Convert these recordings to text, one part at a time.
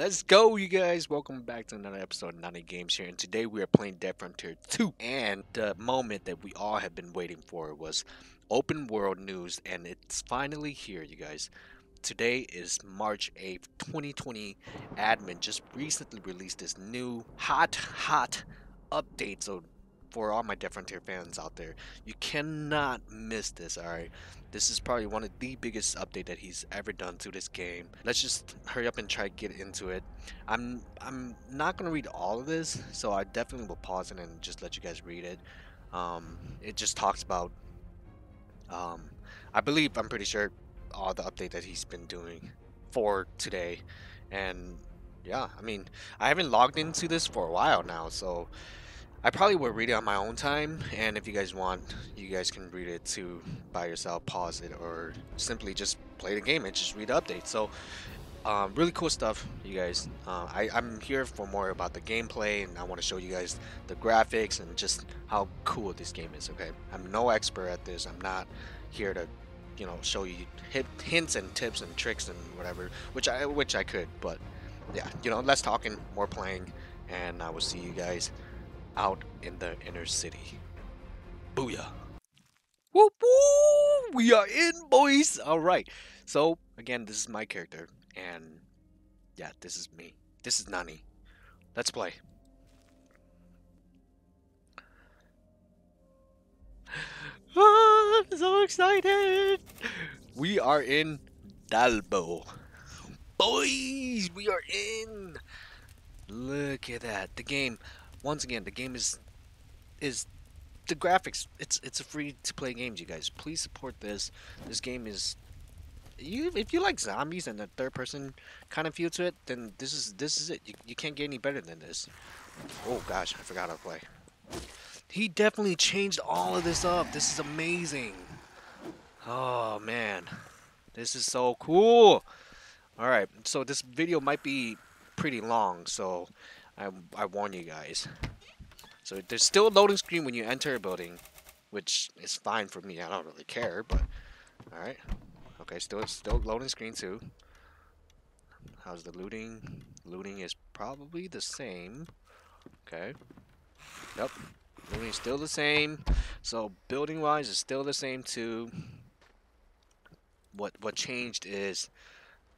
Let's go, you guys! Welcome back to another episode of Na-nee Games here, and today we are playing Dead Frontier 2. And the moment that we all have been waiting for was open world news, and it's finally here, you guys. Today is March 8th, 2020. Admin just recently released this new hot, hot update. So for all my Dead Frontier fans out there, you cannot miss this, alright? This is probably one of the biggest update that he's ever done to this game. Let's just hurry up and try to get into it. I'm I'm not gonna read all of this, so I definitely will pause it and just let you guys read it. Um, it just talks about um, I believe I'm pretty sure all the update that he's been doing for today, and yeah, I mean I haven't logged into this for a while now, so I probably will read it on my own time, and if you guys want, you guys can read it too by yourself, pause it, or simply just play the game and just read the update. So, um, really cool stuff, you guys. Uh, I, I'm here for more about the gameplay, and I want to show you guys the graphics and just how cool this game is. Okay, I'm no expert at this. I'm not here to, you know, show you hints and tips and tricks and whatever, which I which I could, but yeah, you know, less talking, more playing, and I will see you guys out in the inner city. Booyah. Whoop whoop! We are in, boys! Alright. So, again, this is my character. And, yeah, this is me. This is Na-nee. Let's play. Ah, I'm so excited! We are in Dallbow. Boys, we are in! Look at that. The game once again, the game is is the graphics. It's it's a free to play game, you guys. Please support this. This game is you if you like zombies and the third person kind of feel to it, then this is this is it. You, you can't get any better than this. Oh gosh, I forgot how to play. He definitely changed all of this up. This is amazing. Oh man. This is so cool. Alright, so this video might be pretty long, so I, I warn you guys. So there's still a loading screen when you enter a building, which is fine for me. I don't really care, but alright. Okay, still still loading screen too. How's the looting? Looting is probably the same. Okay. Yep. Looting still the same. So building wise is still the same too. What what changed is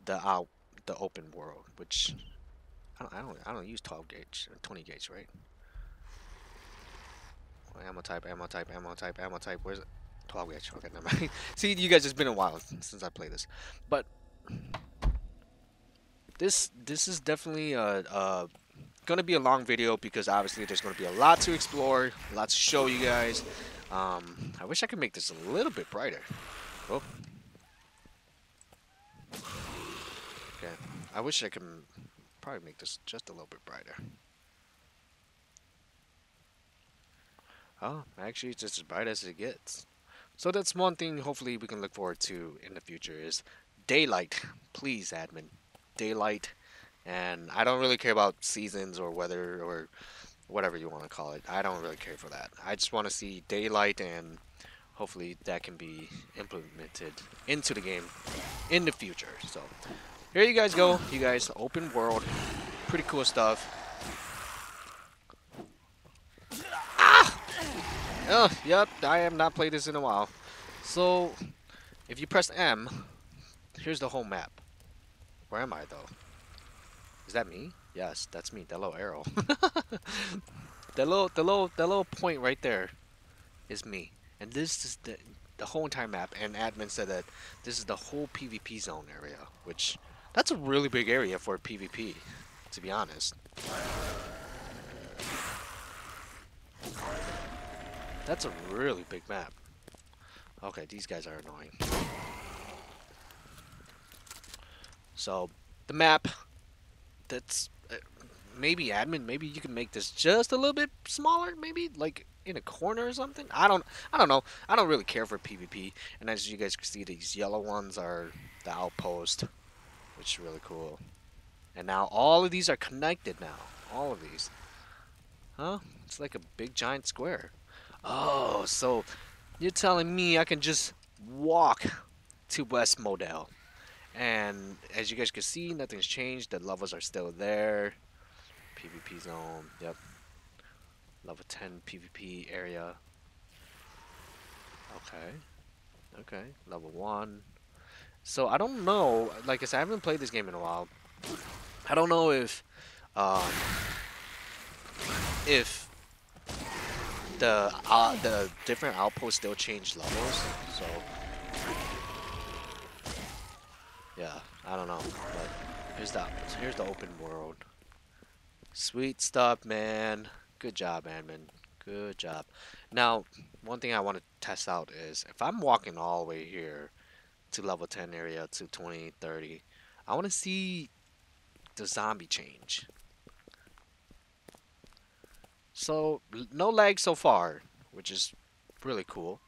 the out the open world, which I don't, I don't, I don't use 12 gauge, 20 gauge, right? Ammo type, ammo type, ammo type, ammo type. Where's it? 12 gauge. Okay, never mind. See, you guys, it's been a while since I played this, but this this is definitely uh, uh gonna be a long video because obviously there's gonna be a lot to explore, a lot to show you guys. Um, I wish I could make this a little bit brighter. Oh. Okay, I wish I could probably make this just a little bit brighter. Oh, actually it's just as bright as it gets. So that's one thing hopefully we can look forward to in the future is daylight. Please, admin. Daylight. And I don't really care about seasons or weather or whatever you want to call it. I don't really care for that. I just want to see daylight and hopefully that can be implemented into the game in the future. So here you guys go. You guys, open world. Pretty cool stuff. Ah! Oh, yep, I have not played this in a while. So, if you press M, here's the whole map. Where am I, though? Is that me? Yes, that's me. That little arrow. the little, the little, the little point right there is me. And this is the the whole entire map. And admin said that this is the whole PvP zone area, which that's a really big area for PvP, to be honest. That's a really big map. Okay, these guys are annoying. So, the map, that's, uh, maybe admin, maybe you can make this just a little bit smaller, maybe, like, in a corner or something? I don't, I don't know. I don't really care for PvP, and as you guys can see, these yellow ones are the outpost which is really cool. And now all of these are connected now. All of these. Huh? It's like a big giant square. Oh, so you're telling me I can just walk to West Modell And as you guys can see, nothing's changed. The levels are still there. PvP zone. Yep. Level 10 PvP area. Okay. Okay. Level 1. So I don't know. Like I said, I haven't played this game in a while. I don't know if um, if the uh, the different outposts still change levels. So yeah, I don't know. But here's the here's the open world. Sweet stuff, man. Good job, Admin. Good job. Now, one thing I want to test out is if I'm walking all the way here to level 10 area to 20, 30, I want to see the zombie change. So, no lag so far, which is really cool.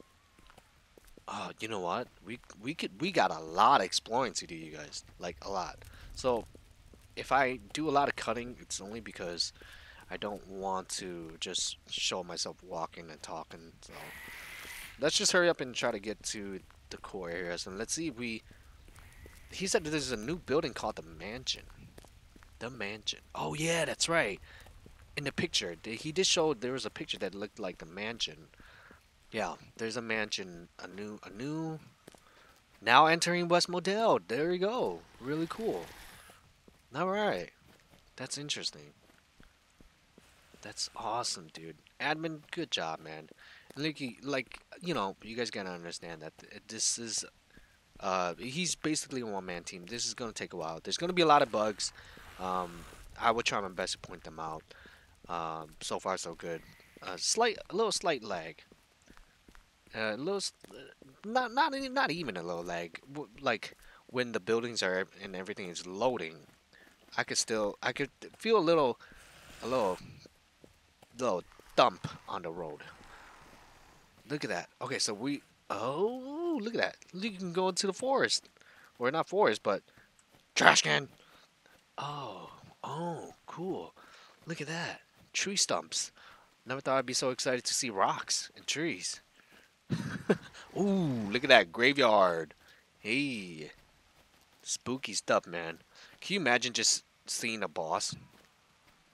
Oh, you know what? We we could we got a lot of exploring to do, you guys. Like a lot. So, if I do a lot of cutting, it's only because I don't want to just show myself walking and talking. So, let's just hurry up and try to get to the core areas, and let's see if we. He said there's a new building called the Mansion. The Mansion. Oh yeah, that's right in the picture, he did show there was a picture that looked like the mansion. Yeah, there's a mansion, a new, a new. Now entering West Modell. There you go. Really cool. All right, that's interesting. That's awesome, dude. Admin, good job, man. Like, like you know, you guys gotta understand that this is, uh, he's basically a one-man team. This is gonna take a while. There's gonna be a lot of bugs. Um, I will try my best to point them out. Um, so far, so good. A slight, a little slight lag. Uh, a little, not not not even a little lag. Like when the buildings are and everything is loading, I could still I could feel a little, a little, little thump on the road. Look at that. Okay, so we. Oh, look at that. You can go into the forest, or not forest, but trash can. Oh, oh, cool. Look at that tree stumps. Never thought I'd be so excited to see rocks and trees. Ooh, look at that graveyard. Hey. Spooky stuff, man. Can you imagine just seeing a boss?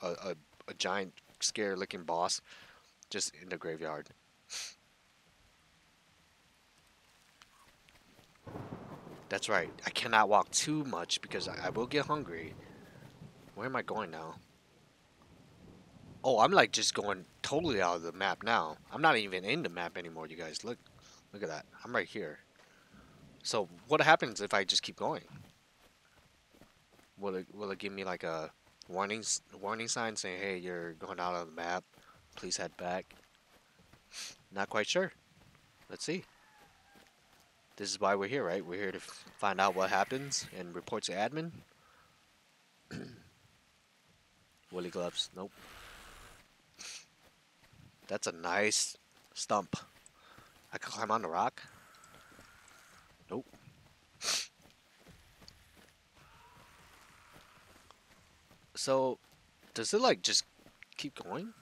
A, a, a giant, scary looking boss just in the graveyard. That's right. I cannot walk too much because I, I will get hungry. Where am I going now? Oh, I'm like just going totally out of the map now. I'm not even in the map anymore, you guys. Look, look at that. I'm right here. So what happens if I just keep going? Will it will it give me like a warning warning sign saying, "Hey, you're going out of the map. Please head back." Not quite sure. Let's see. This is why we're here, right? We're here to find out what happens and report to admin. Woolly gloves. Nope. That's a nice stump. I can climb on the rock. Nope. So, does it like just keep going?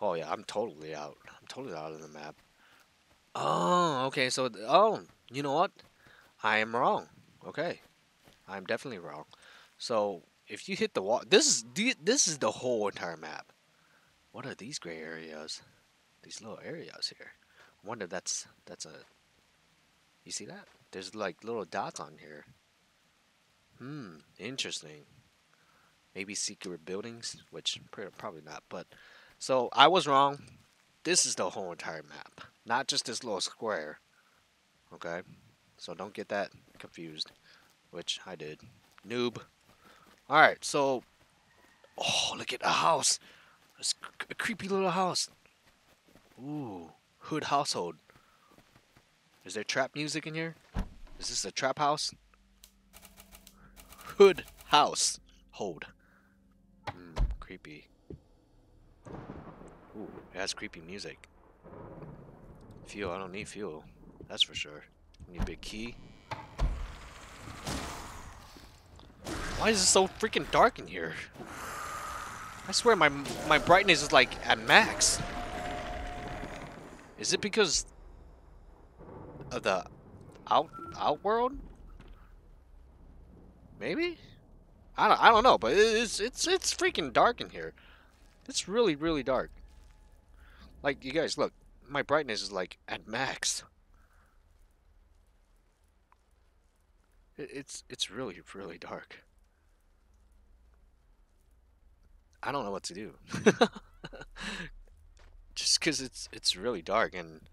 Oh yeah, I'm totally out. I'm totally out of the map. Oh, okay. So, oh, you know what? I am wrong. Okay, I'm definitely wrong. So, if you hit the wall, this is this is the whole entire map. What are these gray areas? These little areas here. I wonder that's that's a. You see that? There's like little dots on here. Hmm, interesting. Maybe secret buildings, which probably not. But so I was wrong. This is the whole entire map, not just this little square. Okay, so don't get that confused, which I did. Noob. All right, so oh look at the house. It's a creepy little house. Ooh, hood household. Is there trap music in here? Is this a trap house? Hood house. Hold. Hmm, creepy. Ooh, it has creepy music. Fuel, I don't need fuel. That's for sure. Need a big key. Why is it so freaking dark in here? I swear my my brightness is like at max. Is it because of the out outworld? Maybe? I don't, I don't know, but it's it's it's freaking dark in here. It's really really dark. Like you guys look, my brightness is like at max. It's it's really really dark. I don't know what to do. Just cuz it's it's really dark and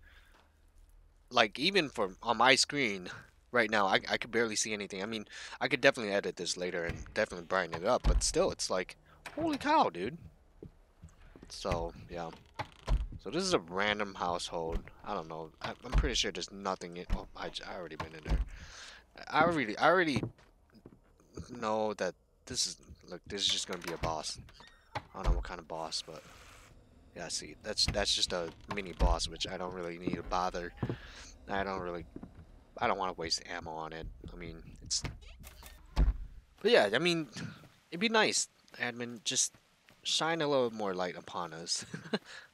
like even for on my screen right now I I could barely see anything. I mean, I could definitely edit this later and definitely brighten it up, but still it's like holy cow, dude. So, yeah. So this is a random household. I don't know. I, am pretty sure there's nothing in. Oh, I, I already been in there. I really, I already know that this is. Look, this is just gonna be a boss. I don't know what kind of boss, but yeah. See, that's that's just a mini boss, which I don't really need to bother. I don't really. I don't want to waste ammo on it. I mean, it's. But yeah, I mean, it'd be nice, admin. Just shine a little more light upon us.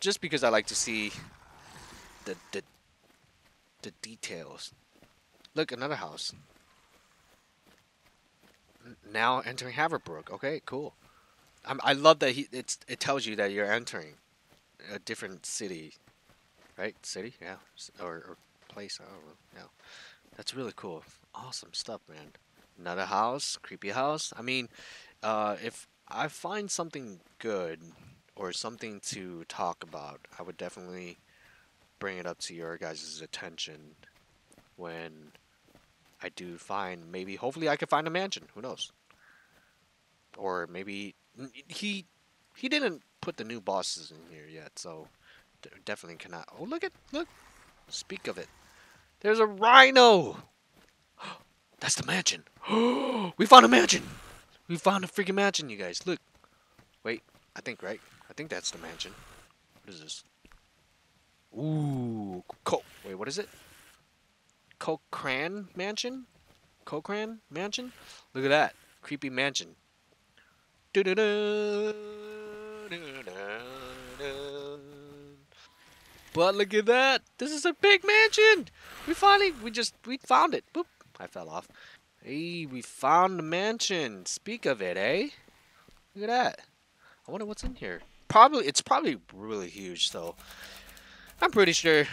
just because I like to see the the the details. Look, another house. now entering Haverbrook. Okay, cool. I'm, I love that he it's it tells you that you're entering a different city, right? City, yeah, or, or place. I don't know. Yeah, that's really cool. Awesome stuff, man. Another house, creepy house. I mean, uh, if I find something good or something to talk about, I would definitely bring it up to your guys' attention when I do find maybe hopefully I could find a mansion. Who knows? Or maybe he he didn't put the new bosses in here yet, so definitely cannot. Oh, look at look. Speak of it. There's a rhino. That's the mansion. we found a mansion. We found a freaking mansion, you guys. Look. Wait, I think right. I think that's the mansion. What is this? Ooh, Co wait, what is it? Cochrane Mansion? Cochrane Mansion? Look at that. Creepy mansion. Doo -doo -doo, but look at that. This is a big mansion. We finally, we just, we found it. Boop. I fell off. Hey, we found the mansion. Speak of it, eh? Look at that. I wonder what's in here. Probably, it's probably really huge, so I'm pretty sure.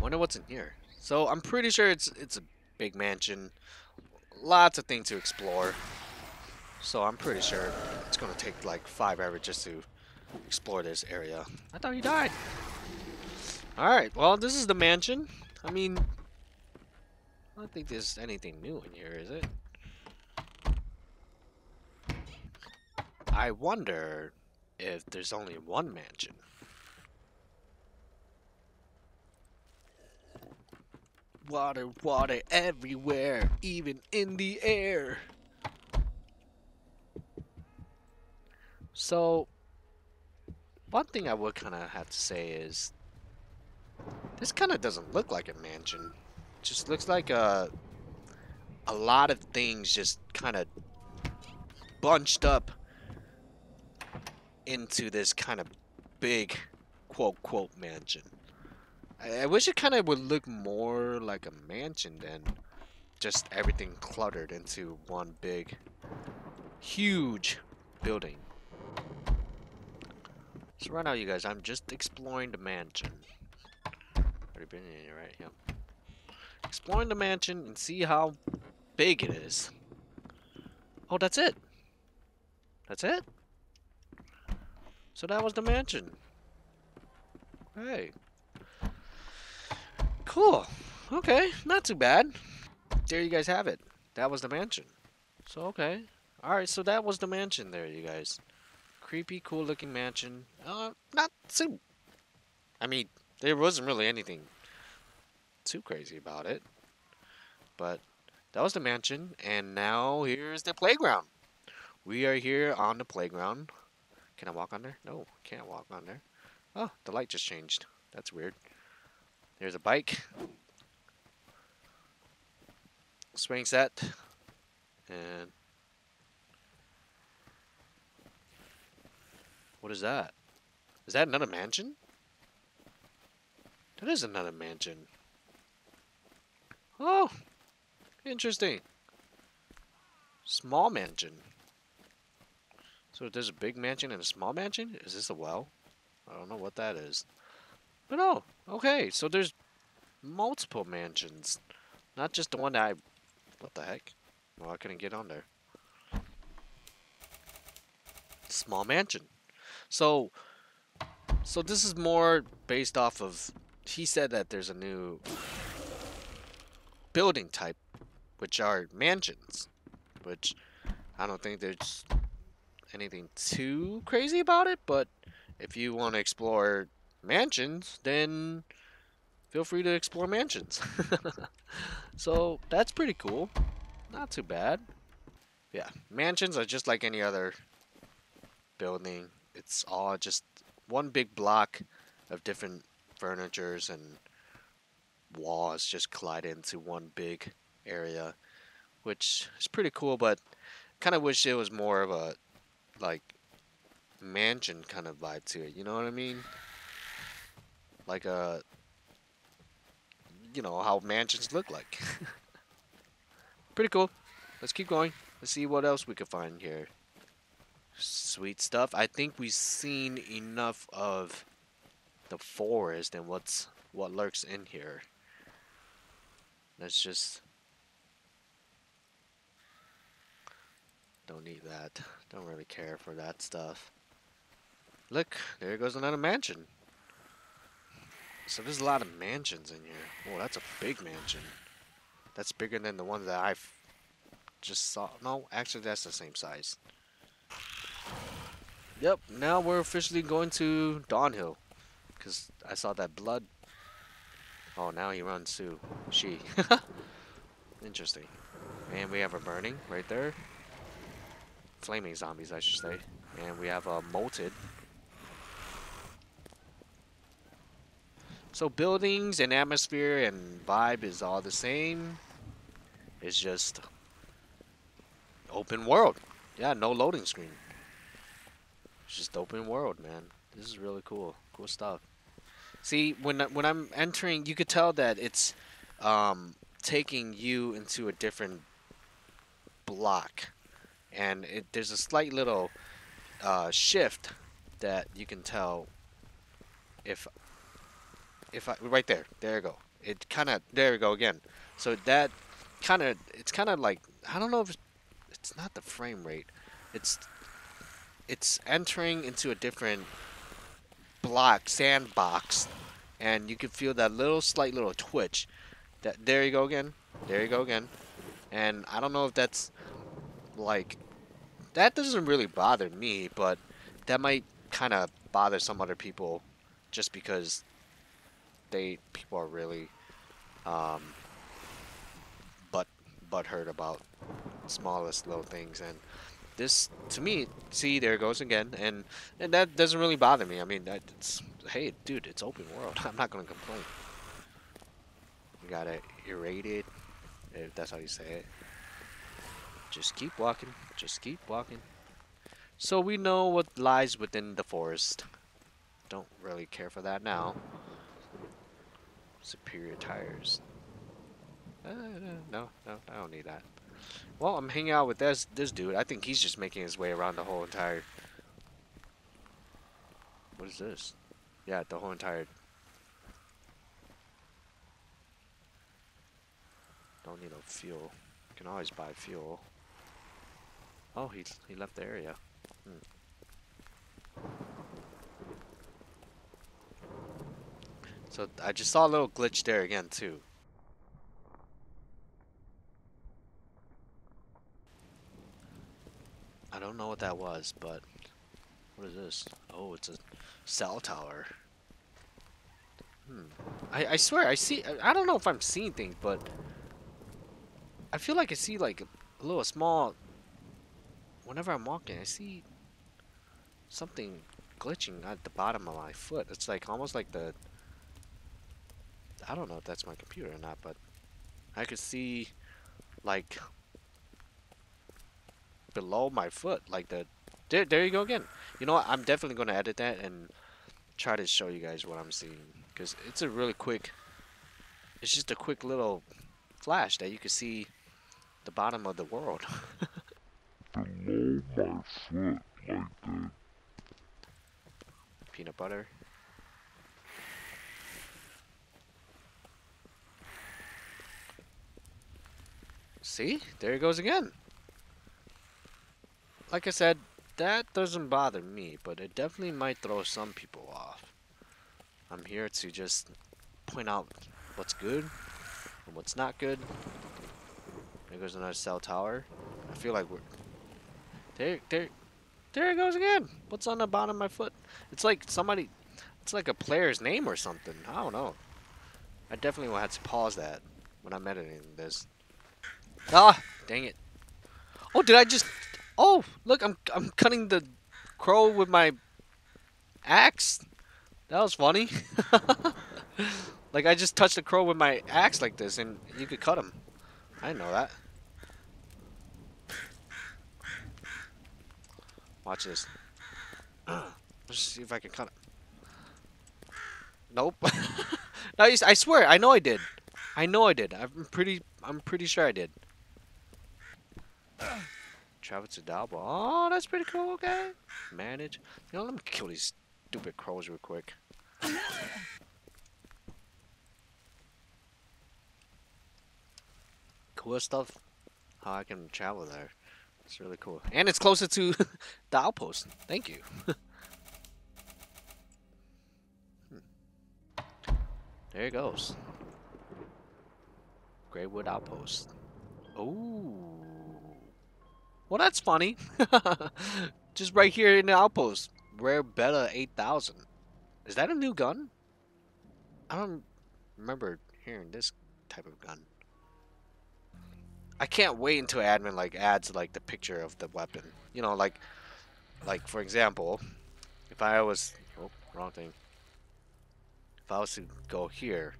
Wonder what's in here. So I'm pretty sure it's it's a big mansion. Lots of things to explore. So I'm pretty sure it's gonna take like five hours just to explore this area. I thought he died. Alright, well this is the mansion. I mean, I don't think there's anything new in here, is it? I wonder if there's only one mansion. Water, water everywhere, even in the air. So, one thing I would kind of have to say is, this kind of doesn't look like a mansion just looks like a a lot of things just kind of bunched up into this kind of big quote quote mansion. I, I wish it kind of would look more like a mansion than just everything cluttered into one big huge building. So right now you guys, I'm just exploring the mansion. Already been in here, right? Yep exploring the mansion and see how big it is. Oh, that's it. That's it? So that was the mansion. Hey. Cool. Okay, not too bad. There you guys have it. That was the mansion. So, okay. Alright, so that was the mansion there, you guys. Creepy, cool looking mansion. Uh, not too... I mean, there wasn't really anything too crazy about it. But that was the mansion, and now here's the playground. We are here on the playground. Can I walk on there? No, can't walk on there. Oh, the light just changed. That's weird. There's a bike. Swing set. And... What is that? Is that another mansion? That is another mansion. Oh, Interesting. Small mansion. So there's a big mansion and a small mansion? Is this a well? I don't know what that is. But no, okay, so there's multiple mansions. Not just the one that I... What the heck? Well, I couldn't get on there. Small mansion. So, so this is more based off of... He said that there's a new building type, which are mansions. Which, I don't think there's anything too crazy about it, but if you want to explore mansions, then feel free to explore mansions. so that's pretty cool. Not too bad. Yeah, mansions are just like any other building. It's all just one big block of different furnitures and walls just collide into one big area, which is pretty cool, but kind of wish it was more of a like mansion kind of vibe to it. You know what I mean? Like a, uh, you know how mansions look like. Pretty cool. Let's keep going. Let's see what else we can find here. Sweet stuff. I think we've seen enough of the forest and what's what lurks in here. Let's just Don't need that. Don't really care for that stuff. Look, there goes another mansion. So there's a lot of mansions in here. Oh, that's a big mansion. That's bigger than the one that I've just saw. No, actually that's the same size. Yep, now we're officially going to Dawnhill. Because I saw that blood. Oh, now he runs too. She. Interesting. And we have a burning right there flaming zombies, I should say. And we have a uh, molted. So buildings and atmosphere and vibe is all the same. It's just open world. Yeah, no loading screen. It's just open world, man. This is really cool. Cool stuff. See, when when I'm entering, you could tell that it's um, taking you into a different block and it, there's a slight little uh, shift that you can tell if if I right there there you go. It kind of there we go again. So that kind of it's kind of like I don't know if it's, it's not the frame rate. It's it's entering into a different block sandbox and you can feel that little slight little twitch that there you go again there you go again. And I don't know if that's like that doesn't really bother me, but that might kind of bother some other people just because they people are really um, but but hurt about smallest little things. And this to me see there goes again. And and that doesn't really bother me. I mean it's hey dude it's open world. I'm not gonna complain. You got it irradiate if that's how you say it just keep walking. Just keep walking. So we know what lies within the forest. Don't really care for that now. Superior tires. Uh, no, no, I don't need that. Well, I'm hanging out with this this dude. I think he's just making his way around the whole entire... What is this? Yeah, the whole entire... Don't need no fuel. You can always buy fuel. Oh, he, he left the area. Hmm. So I just saw a little glitch there again too. I don't know what that was, but what is this? Oh, it's a cell tower. Hmm. I, I swear, I see, I don't know if I'm seeing things, but I feel like I see like a little small whenever I'm walking, I see something glitching at the bottom of my foot. It's like almost like the... I don't know if that's my computer or not, but I could see like below my foot, like the... There, there you go again. You know what? I'm definitely going to edit that and try to show you guys what I'm seeing. Because it's a really quick... It's just a quick little flash that you can see the bottom of the world. My foot, like that. Peanut butter. See? There it goes again. Like I said, that doesn't bother me, but it definitely might throw some people off. I'm here to just point out what's good and what's not good. There goes another cell tower. I feel like we're... There, there, there it goes again. What's on the bottom of my foot? It's like somebody... It's like a player's name or something. I don't know. I definitely will have to pause that when I'm editing this. Ah, dang it. Oh, did I just... Oh, look, I'm, I'm cutting the crow with my axe. That was funny. like, I just touched the crow with my axe like this, and you could cut him. I didn't know that. Watch this. Let's see if I can cut it. Nope. no, I swear, I know I did. I know I did. I'm pretty. I'm pretty sure I did. Travel to Dallbow. Oh, that's pretty cool. Okay. Manage. You know, let me kill these stupid crows real quick. cool stuff. How I can travel there. It's really cool. And it's closer to the outpost. Thank you. there it goes. Greywood Outpost. Oh. Well, that's funny. Just right here in the outpost. Rare Beta 8000. Is that a new gun? I don't remember hearing this type of gun. I can't wait until admin like adds like the picture of the weapon. You know, like like for example, if I was oh wrong thing. If I was to go here,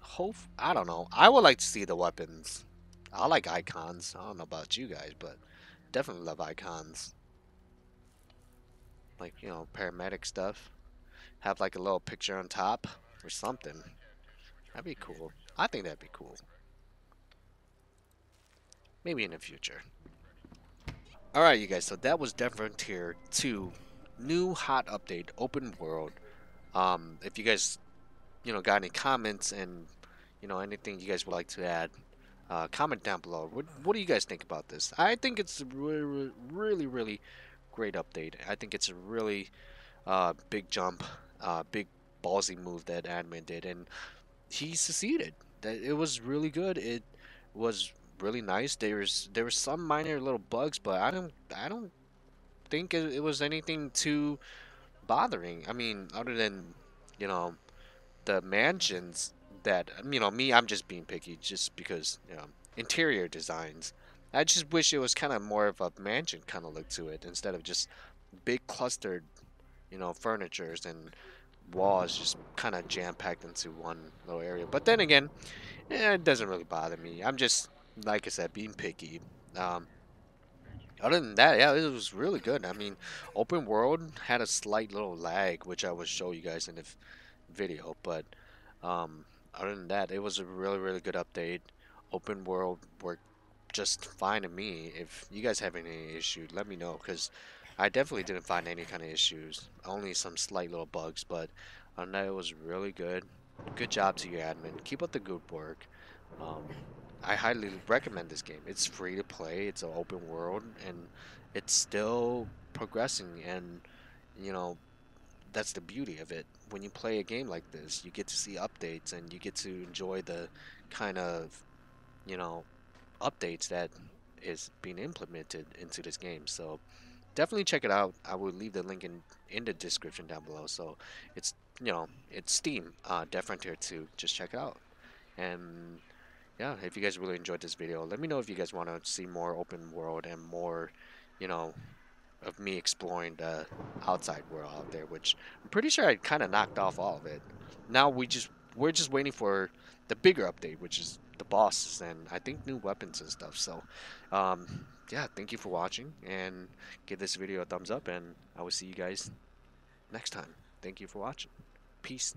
hope I don't know. I would like to see the weapons. I like icons. I don't know about you guys, but definitely love icons. Like you know, paramedic stuff. Have like a little picture on top or something. That'd be cool. I think that'd be cool. Maybe in the future. Alright, you guys, so that was Dead Frontier 2. New hot update, open world. Um, if you guys, you know, got any comments and, you know, anything you guys would like to add, uh, comment down below. What, what do you guys think about this? I think it's a really, really, really great update. I think it's a really uh, big jump, uh, big ballsy move that admin did, and he succeeded. That it was really good. It was really nice. There's there were some minor little bugs, but I don't I don't think it, it was anything too bothering. I mean, other than you know the mansions that you know me, I'm just being picky just because you know interior designs. I just wish it was kind of more of a mansion kind of look to it instead of just big clustered, you know, furnitures and walls just kind of jam packed into one little area. But then again, eh, it doesn't really bother me. I'm just like I said, being picky. Um, other than that, yeah, it was really good. I mean, open world had a slight little lag, which I will show you guys in the video. But um, other than that, it was a really, really good update. Open world worked just fine to me. If you guys have any issue, let me know because I definitely didn't find any kind of issues. Only some slight little bugs, but other than that, it was really good. Good job to your admin. Keep up the good work. Um, I highly recommend this game. It's free to play. It's an open world, and it's still progressing. And you know, that's the beauty of it. When you play a game like this, you get to see updates, and you get to enjoy the kind of, you know, updates that is being implemented into this game. So definitely check it out. I will leave the link in in the description down below. So it's you know it's Steam, uh, Dead Frontier 2. Just check it out. And yeah, if you guys really enjoyed this video, let me know if you guys want to see more open world and more, you know, of me exploring the outside world out there, which I'm pretty sure I kind of knocked off all of it. Now we just we're just waiting for the bigger update, which is the bosses and I think new weapons and stuff. So, um, yeah, thank you for watching and give this video a thumbs up, and I will see you guys next time. Thank you for watching. Peace.